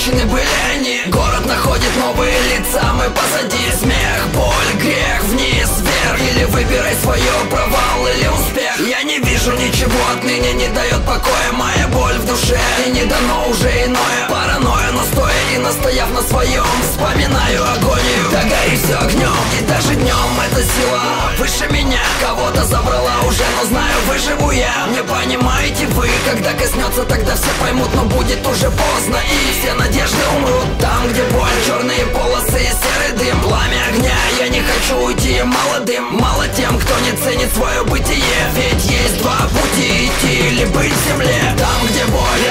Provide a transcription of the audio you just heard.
утрачены были они. Город находит новые лица, мы позади. Смех, боль, грех, вниз, вверх. Или выбирай свое, провал или успех. Я не вижу ничего отныне, не дает покоя моя боль в душе. И не дано уже иное на своем Вспоминаю агонию, да гори все огнем И даже днем эта сила выше меня. Кого-то забрала уже, но знаю, выживу я. Не понимаете вы, когда коснется, тогда все поймут Но будет уже поздно. И все надежды умрут Там, где боль, черные полосы и серый дым Пламя огня, я не хочу уйти молодым Мало тем, кто не ценит свое бытие. Ведь есть два пути идти или быть в земле. Там, где боль